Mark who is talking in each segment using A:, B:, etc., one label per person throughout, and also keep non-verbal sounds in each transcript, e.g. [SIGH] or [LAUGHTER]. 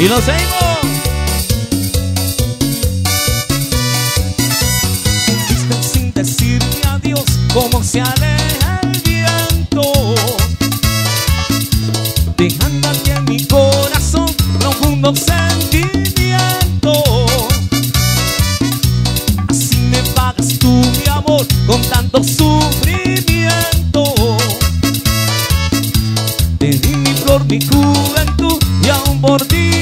A: Y nos seguimos.
B: Sin decirme adiós como se aleja el viento. Dejando aquí en mi corazón profundo sentimiento. Así me pagas tú mi amor con tanto sufrimiento. Te di mi flor, mi juventud y aún por ti.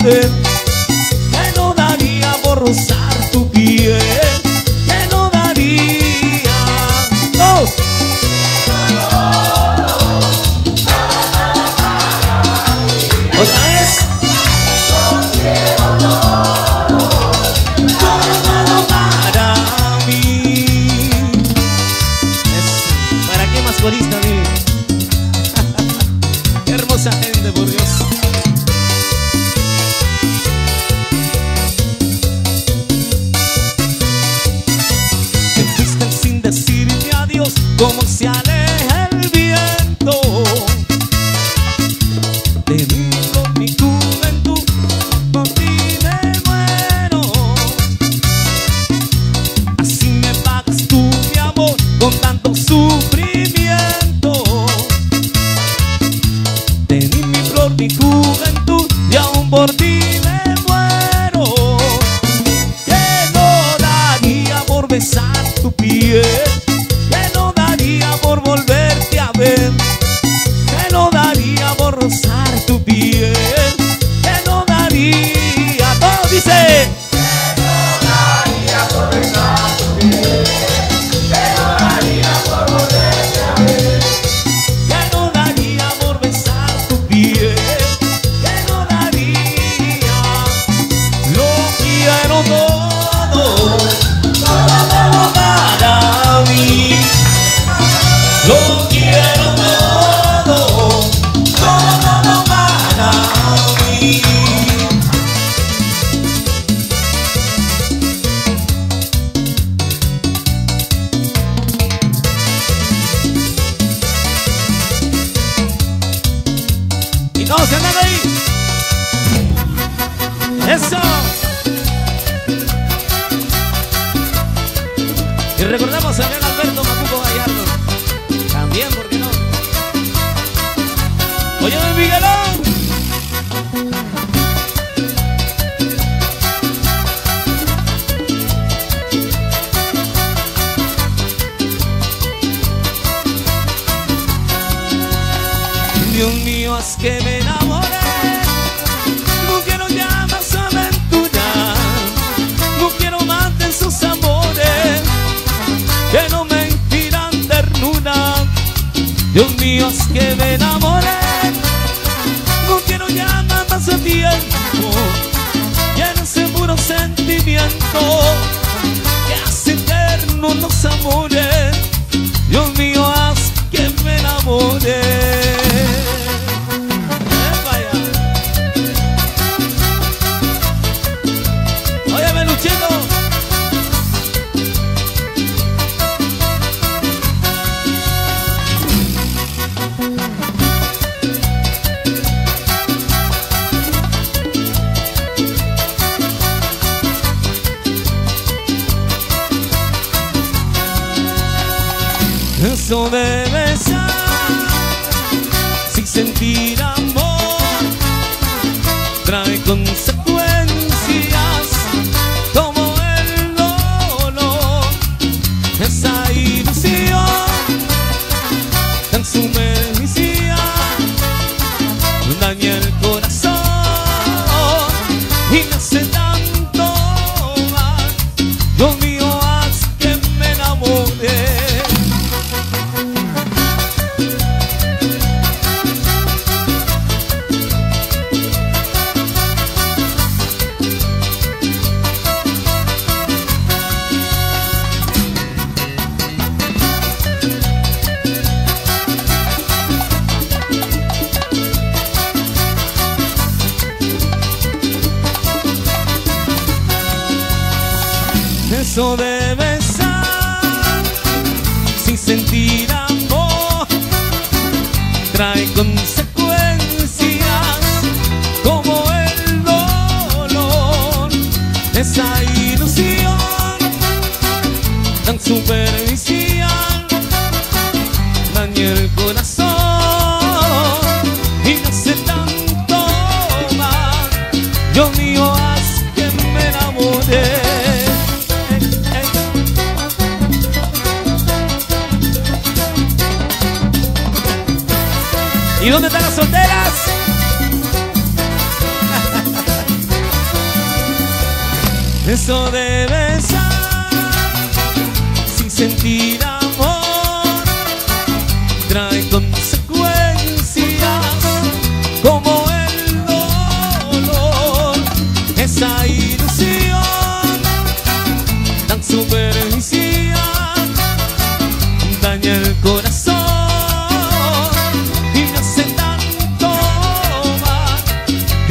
B: saber que no daría por rozar tu piel que no daría. No otra vez. Todo para mí.
A: Para qué más corista mire [LAUGHS]
B: qué hermosa gente por Dios. Todos se andan ahí. Eso. Y recordamos a. Dios mío, es que me enamoré. No quiero ya nada más de tiempo. Ya no ese puro sentimiento. son verre Eso de besar sin sentir ¿Y dónde están las solteras? Eso de besar sin sentir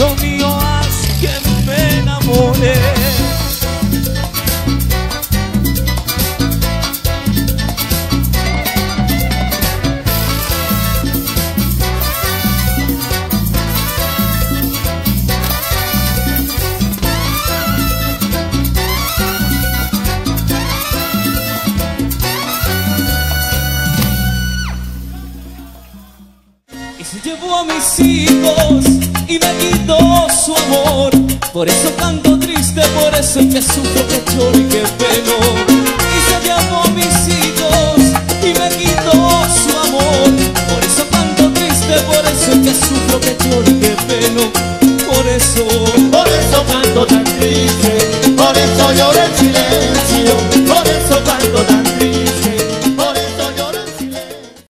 B: Yo mío, Mis hijos y me quitó su amor. Por eso canto triste, por eso que sufro, que lloro y que peno. Y se llevó a mis hijos